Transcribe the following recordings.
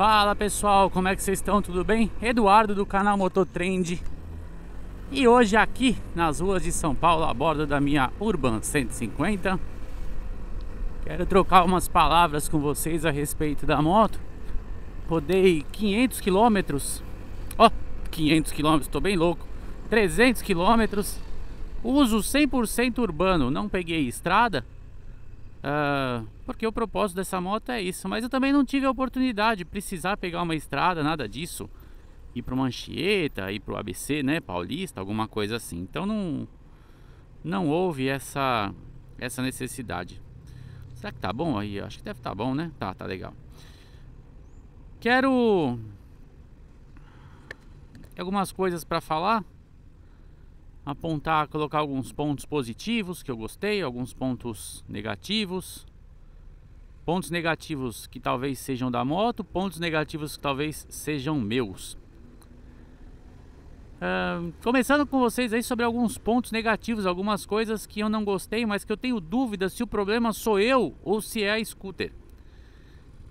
Fala pessoal, como é que vocês estão? Tudo bem? Eduardo do canal Mototrend. E hoje aqui nas ruas de São Paulo a bordo da minha Urban 150 Quero trocar umas palavras com vocês a respeito da moto. Rodei 500 quilômetros. Ó, 500 quilômetros, tô bem louco. 300 quilômetros. Uso 100% urbano, não peguei estrada Uh, porque o propósito dessa moto é isso. Mas eu também não tive a oportunidade de precisar pegar uma estrada, nada disso. Ir para Manchieta, ir para o ABC, né, Paulista, alguma coisa assim. Então não, não houve essa, essa necessidade. Será que tá bom aí? Acho que deve estar tá bom, né? Tá, tá legal. Quero algumas coisas para falar apontar, colocar alguns pontos positivos que eu gostei, alguns pontos negativos. Pontos negativos que talvez sejam da moto, pontos negativos que talvez sejam meus. Uh, começando com vocês aí sobre alguns pontos negativos, algumas coisas que eu não gostei, mas que eu tenho dúvidas se o problema sou eu ou se é a scooter.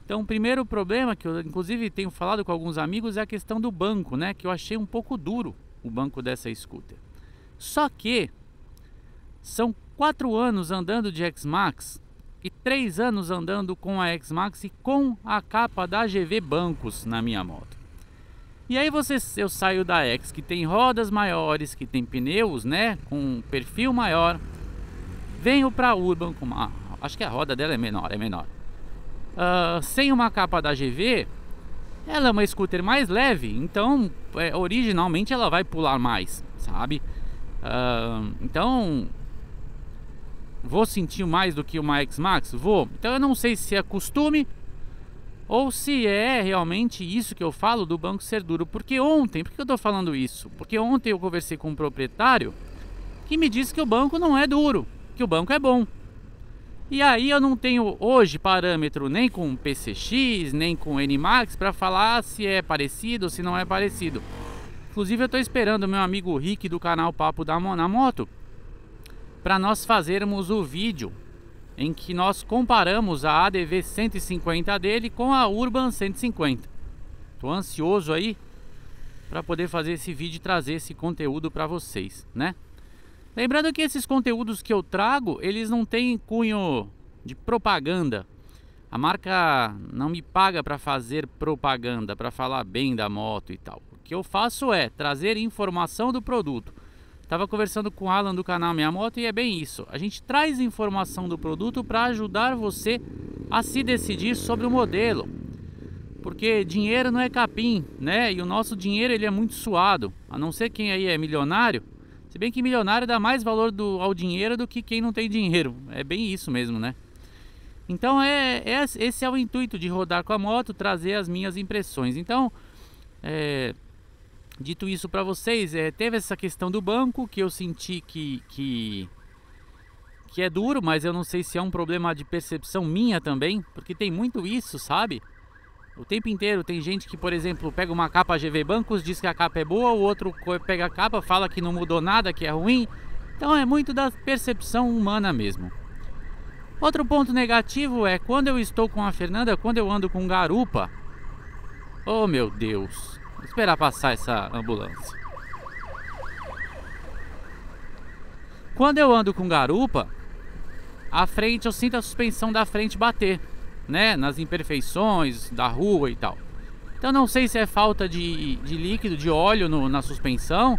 Então, o primeiro problema que eu inclusive tenho falado com alguns amigos é a questão do banco, né? Que eu achei um pouco duro o banco dessa scooter. Só que são quatro anos andando de X-Max e três anos andando com a X-Max e com a capa da GV Bancos na minha moto. E aí você, eu saio da X que tem rodas maiores, que tem pneus, né, com perfil maior. Venho para Urban com uma, acho que a roda dela é menor, é menor. Uh, sem uma capa da GV, ela é uma scooter mais leve, então é, originalmente ela vai pular mais, sabe? Uh, então, vou sentir mais do que uma X-Max? Vou. Então eu não sei se é costume ou se é realmente isso que eu falo do banco ser duro. Porque ontem, por que eu estou falando isso? Porque ontem eu conversei com um proprietário que me disse que o banco não é duro, que o banco é bom. E aí eu não tenho hoje parâmetro nem com PCX, nem com NMAX para falar se é parecido ou se não é parecido. Inclusive eu estou esperando o meu amigo Rick do canal Papo da na Moto para nós fazermos o vídeo em que nós comparamos a ADV 150 dele com a Urban 150. Estou ansioso aí para poder fazer esse vídeo e trazer esse conteúdo para vocês, né? Lembrando que esses conteúdos que eu trago, eles não têm cunho de propaganda. A marca não me paga para fazer propaganda, para falar bem da moto e tal que eu faço é trazer informação do produto. Estava conversando com o Alan do canal Minha Moto e é bem isso. A gente traz informação do produto para ajudar você a se decidir sobre o modelo. Porque dinheiro não é capim, né? E o nosso dinheiro ele é muito suado. A não ser quem aí é milionário. Se bem que milionário dá mais valor do, ao dinheiro do que quem não tem dinheiro. É bem isso mesmo, né? Então é, é esse é o intuito de rodar com a moto, trazer as minhas impressões. Então, é, Dito isso para vocês, é, teve essa questão do banco que eu senti que, que, que é duro, mas eu não sei se é um problema de percepção minha também, porque tem muito isso, sabe? O tempo inteiro tem gente que, por exemplo, pega uma capa GV Bancos, diz que a capa é boa, o outro pega a capa, fala que não mudou nada, que é ruim. Então é muito da percepção humana mesmo. Outro ponto negativo é quando eu estou com a Fernanda, quando eu ando com garupa. Oh meu Deus, Vou esperar passar essa ambulância. Quando eu ando com garupa, a frente eu sinto a suspensão da frente bater, né? Nas imperfeições da rua e tal. Então não sei se é falta de, de líquido, de óleo no, na suspensão.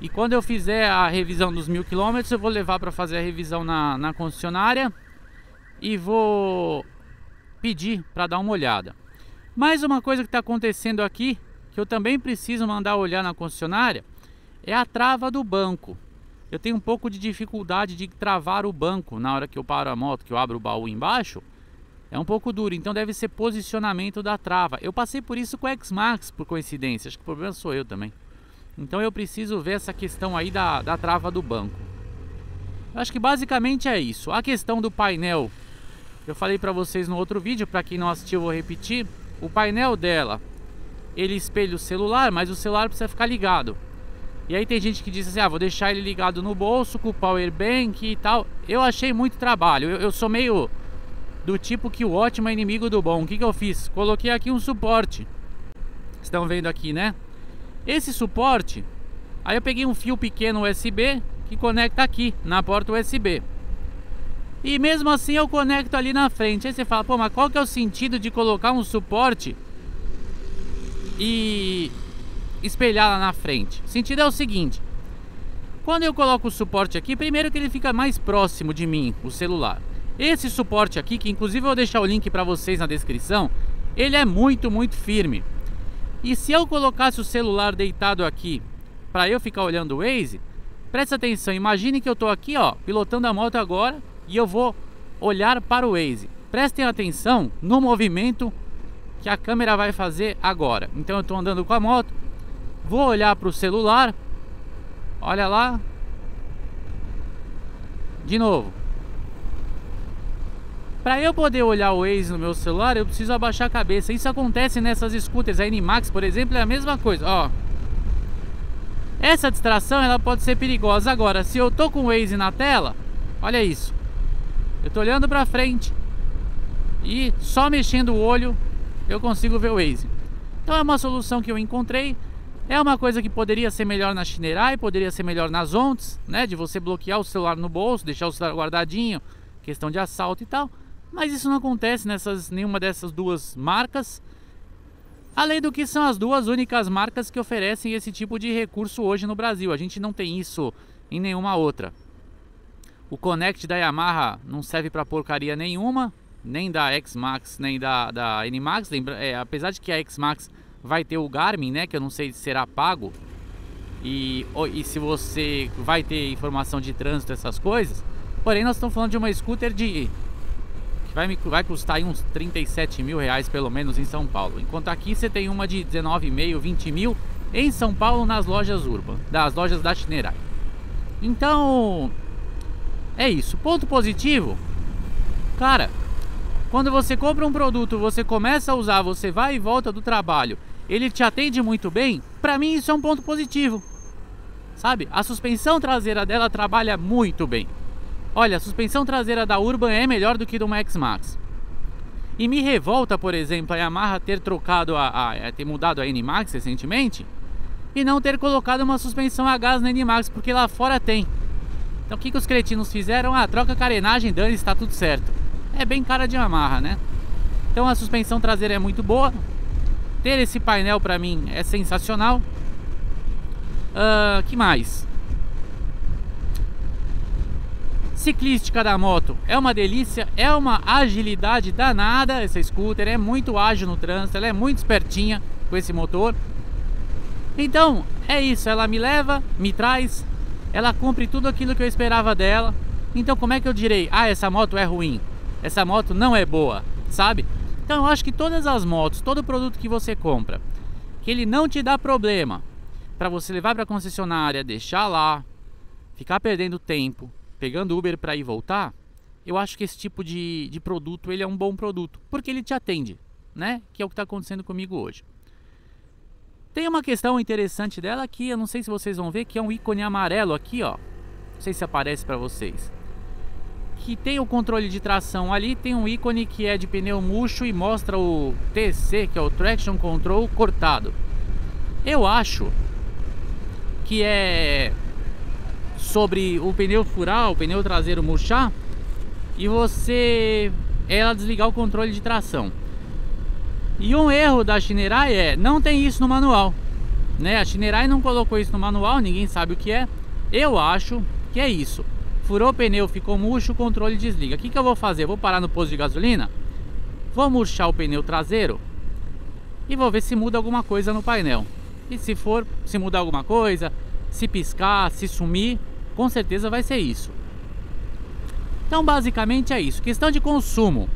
E quando eu fizer a revisão dos mil quilômetros, eu vou levar para fazer a revisão na, na concessionária e vou pedir para dar uma olhada. Mais uma coisa que está acontecendo aqui que eu também preciso mandar olhar na concessionária é a trava do banco. Eu tenho um pouco de dificuldade de travar o banco na hora que eu paro a moto, que eu abro o baú embaixo. É um pouco duro, então deve ser posicionamento da trava. Eu passei por isso com o X-Max, por coincidência. Acho que o problema sou eu também. Então eu preciso ver essa questão aí da, da trava do banco. Eu acho que basicamente é isso. A questão do painel, eu falei para vocês no outro vídeo, para quem não assistiu, vou repetir. O painel dela ele espelha o celular, mas o celular precisa ficar ligado. E aí tem gente que diz assim, ah, vou deixar ele ligado no bolso com o power bank e tal. Eu achei muito trabalho. Eu, eu sou meio do tipo que o ótimo é inimigo do bom. O que, que eu fiz? Coloquei aqui um suporte. Estão vendo aqui, né? Esse suporte, aí eu peguei um fio pequeno USB que conecta aqui na porta USB. E mesmo assim eu conecto ali na frente. Aí você fala, pô, mas qual que é o sentido de colocar um suporte e espelhar lá na frente? O sentido é o seguinte: quando eu coloco o suporte aqui, primeiro que ele fica mais próximo de mim, o celular. Esse suporte aqui, que inclusive eu vou deixar o link para vocês na descrição, ele é muito, muito firme. E se eu colocasse o celular deitado aqui para eu ficar olhando o Waze, presta atenção, imagine que eu estou aqui, ó, pilotando a moto agora e eu vou olhar para o Waze. Prestem atenção no movimento que a câmera vai fazer agora. Então eu estou andando com a moto, vou olhar para o celular, olha lá, de novo. Para eu poder olhar o Waze no meu celular, eu preciso abaixar a cabeça. Isso acontece nessas scooters. A Animax, por exemplo, é a mesma coisa. Ó, essa distração ela pode ser perigosa. Agora, se eu tô com o Waze na tela, olha isso. Eu tô olhando para frente e só mexendo o olho eu consigo ver o Waze. Então é uma solução que eu encontrei. É uma coisa que poderia ser melhor na Shinerai, poderia ser melhor nas Ontes, né? De você bloquear o celular no bolso, deixar o celular guardadinho, questão de assalto e tal. Mas isso não acontece nessas nenhuma dessas duas marcas. Além do que são as duas únicas marcas que oferecem esse tipo de recurso hoje no Brasil. A gente não tem isso em nenhuma outra. O Connect da Yamaha não serve para porcaria nenhuma, nem da X-Max, nem da, da N-Max. É, apesar de que a X-Max vai ter o Garmin, né, que eu não sei se será pago. E, e se você vai ter informação de trânsito, essas coisas. Porém, nós estamos falando de uma scooter de vai, me, vai custar aí uns 37 mil reais pelo menos em São Paulo. Enquanto aqui você tem uma de 19,5, 20 mil em São Paulo nas lojas Urban, das lojas da Chinerai. Então, é isso. Ponto positivo, cara, quando você compra um produto, você começa a usar, você vai e volta do trabalho, ele te atende muito bem, para mim isso é um ponto positivo. Sabe? A suspensão traseira dela trabalha muito bem. Olha, a suspensão traseira da Urban é melhor do que do Max Max. E me revolta, por exemplo, a Yamaha ter trocado a, a, a ter mudado a N-Max recentemente e não ter colocado uma suspensão a gás na N-Max, porque lá fora tem. Então o que, que os cretinos fizeram? Ah, troca a carenagem, dane, está tudo certo. É bem cara de Yamaha, né? Então a suspensão traseira é muito boa. Ter esse painel para mim é sensacional. Uh, que mais? Ciclística da moto é uma delícia, é uma agilidade danada essa scooter, é muito ágil no trânsito, ela é muito espertinha com esse motor. Então, é isso, ela me leva, me traz, ela cumpre tudo aquilo que eu esperava dela. Então, como é que eu direi? Ah, essa moto é ruim, essa moto não é boa, sabe? Então, eu acho que todas as motos, todo produto que você compra, que ele não te dá problema para você levar para a concessionária, deixar lá, ficar perdendo tempo, pegando Uber para ir voltar, eu acho que esse tipo de, de produto ele é um bom produto, porque ele te atende, né? Que é o que está acontecendo comigo hoje. Tem uma questão interessante dela que eu não sei se vocês vão ver, que é um ícone amarelo aqui, ó. Não sei se aparece para vocês. Que tem o controle de tração ali, tem um ícone que é de pneu murcho e mostra o TC, que é o Traction Control cortado. Eu acho que é sobre o pneu furar, o pneu traseiro murchar e você ela desligar o controle de tração. E um erro da Shinerai é, não tem isso no manual. Né? A Shinerai não colocou isso no manual, ninguém sabe o que é. Eu acho que é isso. Furou o pneu, ficou murcho, o controle desliga. O que, que eu vou fazer? vou parar no posto de gasolina, vou murchar o pneu traseiro e vou ver se muda alguma coisa no painel. E se for, se mudar alguma coisa, se piscar, se sumir, com certeza vai ser isso. Então basicamente é isso. Questão de consumo.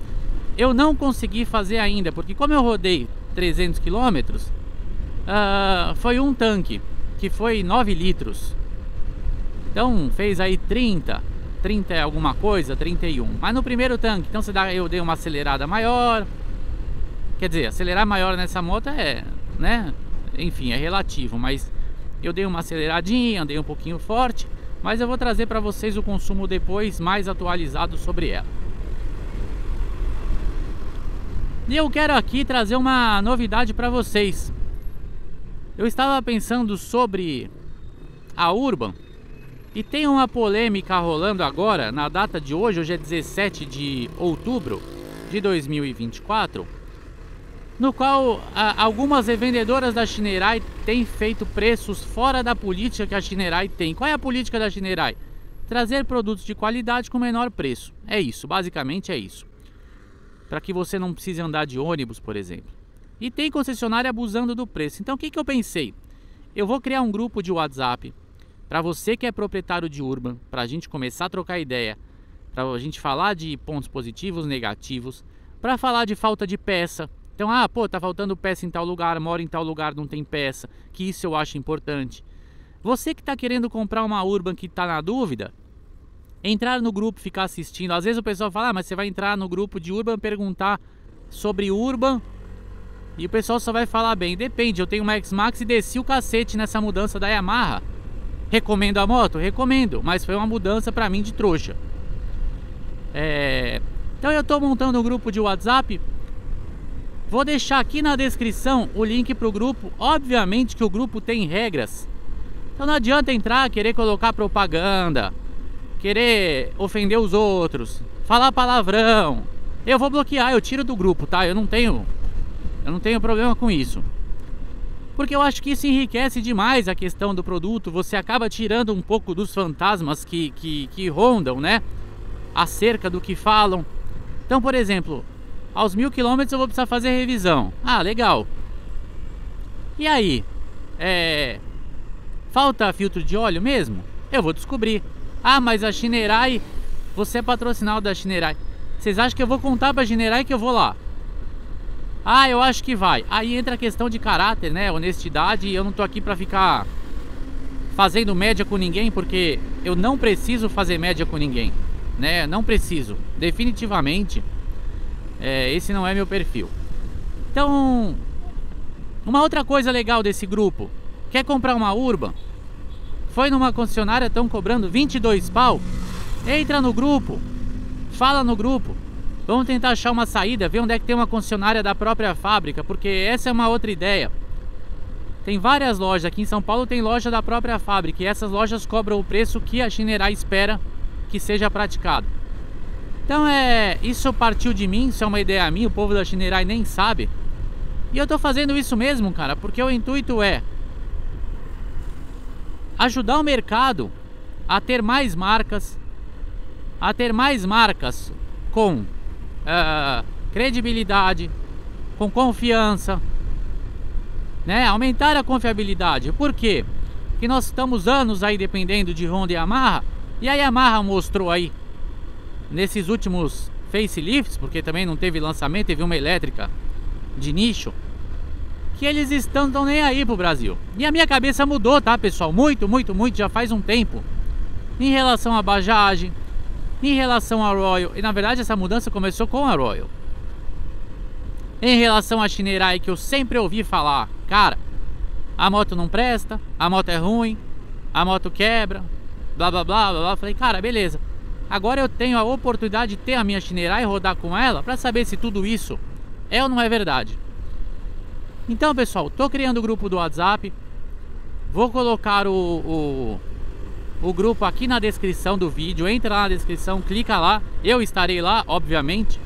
Eu não consegui fazer ainda, porque como eu rodei 300 km, uh, foi um tanque, que foi 9 litros. Então fez aí 30, 30 é alguma coisa, 31. Mas no primeiro tanque, então você dá, eu dei uma acelerada maior. Quer dizer, acelerar maior nessa moto é, né? Enfim, é relativo, mas eu dei uma aceleradinha, andei um pouquinho forte mas eu vou trazer para vocês o consumo depois mais atualizado sobre ela. E eu quero aqui trazer uma novidade para vocês. Eu estava pensando sobre a Urban e tem uma polêmica rolando agora, na data de hoje, hoje é 17 de outubro de 2024, no qual a, algumas revendedoras da Shinerai têm feito preços fora da política que a Shinerai tem. Qual é a política da Shinerai? Trazer produtos de qualidade com menor preço. É isso, basicamente é isso. Para que você não precise andar de ônibus, por exemplo. E tem concessionária abusando do preço. Então o que, que eu pensei? Eu vou criar um grupo de WhatsApp para você que é proprietário de Urban, para a gente começar a trocar ideia, para a gente falar de pontos positivos, negativos, para falar de falta de peça. Então, ah, pô, tá faltando peça em tal lugar, mora em tal lugar, não tem peça, que isso eu acho importante. Você que está querendo comprar uma Urban que está na dúvida, entrar no grupo, ficar assistindo. Às vezes o pessoal fala, ah, mas você vai entrar no grupo de Urban perguntar sobre Urban e o pessoal só vai falar bem. Depende, eu tenho uma X-Max e desci o cacete nessa mudança da Yamaha. Recomendo a moto? Recomendo, mas foi uma mudança para mim de trouxa. É... Então eu estou montando um grupo de WhatsApp. Vou deixar aqui na descrição o link para o grupo. Obviamente que o grupo tem regras. Então não adianta entrar, querer colocar propaganda, querer ofender os outros, falar palavrão. Eu vou bloquear, eu tiro do grupo, tá? Eu não tenho, eu não tenho problema com isso porque eu acho que isso enriquece demais a questão do produto, você acaba tirando um pouco dos fantasmas que, que, que rondam, né? Acerca do que falam. Então, por exemplo, aos mil quilômetros eu vou precisar fazer revisão. Ah, legal. E aí? É... Falta filtro de óleo mesmo? Eu vou descobrir. Ah, mas a Shinerai, você é patrocinado da Shinerai. Vocês acham que eu vou contar pra Shinerai que eu vou lá? Ah, eu acho que vai. Aí entra a questão de caráter, né? Honestidade. Eu não tô aqui pra ficar fazendo média com ninguém, porque eu não preciso fazer média com ninguém, né? Não preciso, definitivamente. É, esse não é meu perfil. Então, uma outra coisa legal desse grupo, quer comprar uma Urban? Foi numa concessionária, estão cobrando 22 pau? Entra no grupo, fala no grupo, Vamos tentar achar uma saída, ver onde é que tem uma concessionária da própria fábrica, porque essa é uma outra ideia. Tem várias lojas, aqui em São Paulo tem loja da própria fábrica e essas lojas cobram o preço que a Shinerai espera que seja praticado. Então é, isso partiu de mim, isso é uma ideia minha, o povo da Shinerai nem sabe. E eu tô fazendo isso mesmo, cara, porque o intuito é ajudar o mercado a ter mais marcas, a ter mais marcas com uh, credibilidade, com confiança, né? Aumentar a confiabilidade. Por quê? Porque nós estamos anos aí dependendo de Honda e Yamaha, e a Yamaha mostrou aí nesses últimos facelifts, porque também não teve lançamento, teve uma elétrica de nicho, que eles estão tão nem aí pro Brasil. E a minha cabeça mudou, tá, pessoal? Muito, muito, muito, já faz um tempo. Em relação à Bajaj, em relação à Royal, e na verdade essa mudança começou com a Royal. Em relação à Shinerai, que eu sempre ouvi falar, cara, a moto não presta, a moto é ruim, a moto quebra, blá blá blá blá blá. Falei, cara, beleza. Agora eu tenho a oportunidade de ter a minha Shinerai e rodar com ela para saber se tudo isso é ou não é verdade. Então, pessoal, tô criando o grupo do WhatsApp. Vou colocar o, o o grupo aqui na descrição do vídeo. Entra lá na descrição, clica lá. Eu estarei lá, obviamente.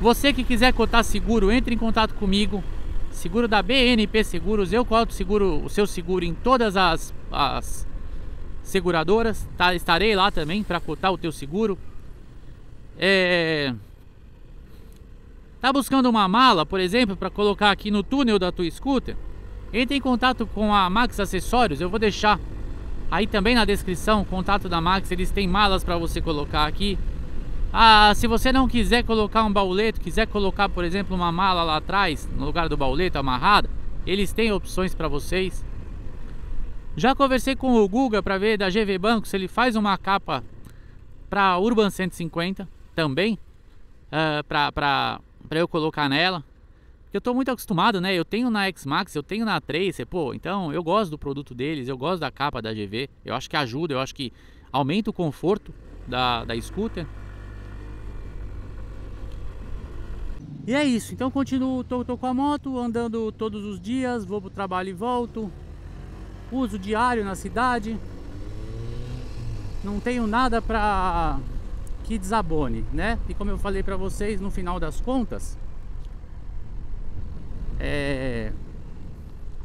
Você que quiser cotar seguro, entre em contato comigo. Seguro da BNP Seguros. Eu coto seguro, o seu seguro em todas as, as seguradoras. Tá? Estarei lá também para cotar o teu seguro. É... Tá buscando uma mala, por exemplo, para colocar aqui no túnel da tua scooter? Entre em contato com a Max Acessórios. Eu vou deixar Aí também na descrição, contato da Max, eles têm malas para você colocar aqui. Ah, se você não quiser colocar um bauleto, quiser colocar, por exemplo, uma mala lá atrás, no lugar do bauleto amarrada, eles têm opções para vocês. Já conversei com o Guga para ver da GV Banco se ele faz uma capa para Urban 150 também, uh, para eu colocar nela eu tô muito acostumado, né? Eu tenho na X-Max, eu tenho na Tracer, pô, então eu gosto do produto deles, eu gosto da capa da GV, eu acho que ajuda, eu acho que aumenta o conforto da, da scooter. E é isso, então continuo, tô, tô com a moto, andando todos os dias, vou pro trabalho e volto. Uso diário na cidade. Não tenho nada pra que desabone, né? E como eu falei pra vocês, no final das contas, é...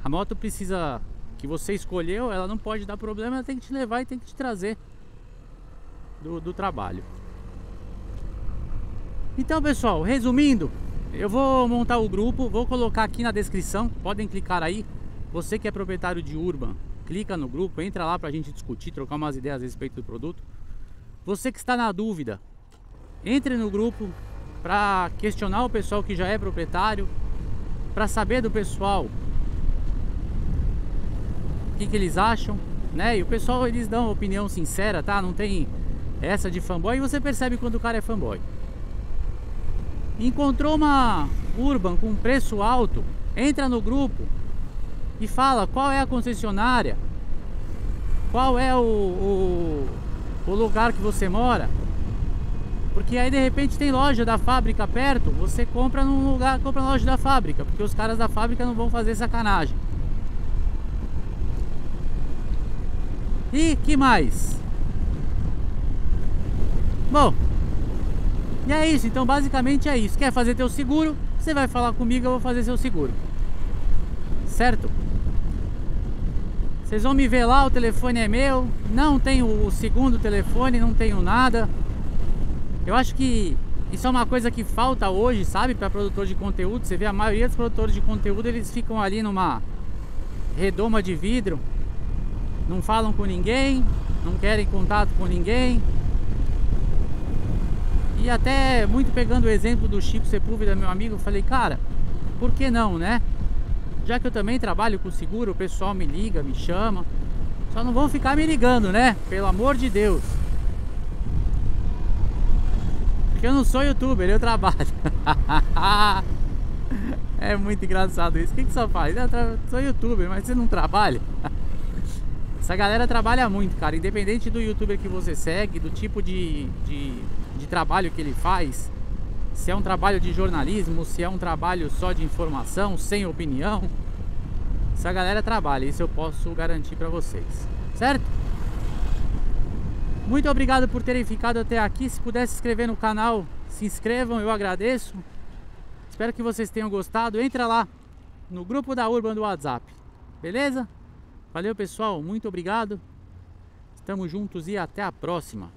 a moto precisa que você escolheu, ela não pode dar problema, ela tem que te levar e tem que te trazer do, do trabalho. Então, pessoal, resumindo, eu vou montar o grupo, vou colocar aqui na descrição, podem clicar aí. Você que é proprietário de Urban, clica no grupo, entra lá pra gente discutir, trocar umas ideias a respeito do produto. Você que está na dúvida, entre no grupo para questionar o pessoal que já é proprietário, para saber do pessoal o que, que eles acham, né? E o pessoal eles dão opinião sincera, tá? Não tem essa de fanboy e você percebe quando o cara é fanboy. Encontrou uma Urban com preço alto, entra no grupo e fala qual é a concessionária, qual é o, o, o lugar que você mora. Porque aí de repente tem loja da fábrica perto, você compra num lugar, compra na loja da fábrica, porque os caras da fábrica não vão fazer sacanagem. E que mais? Bom, e é isso, então basicamente é isso. Quer fazer teu seguro? Você vai falar comigo, eu vou fazer seu seguro. Certo? Vocês vão me ver lá, o telefone é meu. Não tenho o segundo telefone, não tenho nada. Eu acho que isso é uma coisa que falta hoje, sabe, para produtor de conteúdo. Você vê a maioria dos produtores de conteúdo, eles ficam ali numa redoma de vidro, não falam com ninguém, não querem contato com ninguém. E até muito pegando o exemplo do Chico Sepúlveda, meu amigo, eu falei, cara, por que não, né? Já que eu também trabalho com seguro, o pessoal me liga, me chama. Só não vão ficar me ligando, né? Pelo amor de Deus. Porque eu não sou youtuber, eu trabalho. é muito engraçado isso. O que, que você faz? Eu sou youtuber, mas você não trabalha? Essa galera trabalha muito, cara. Independente do youtuber que você segue, do tipo de, de, de, trabalho que ele faz, se é um trabalho de jornalismo, se é um trabalho só de informação, sem opinião. Essa galera trabalha, isso eu posso garantir pra vocês. Certo? Muito obrigado por terem ficado até aqui. Se puder se inscrever no canal, se inscrevam, eu agradeço. Espero que vocês tenham gostado. Entra lá no grupo da Urban do WhatsApp. Beleza? Valeu, pessoal. Muito obrigado. Estamos juntos e até a próxima.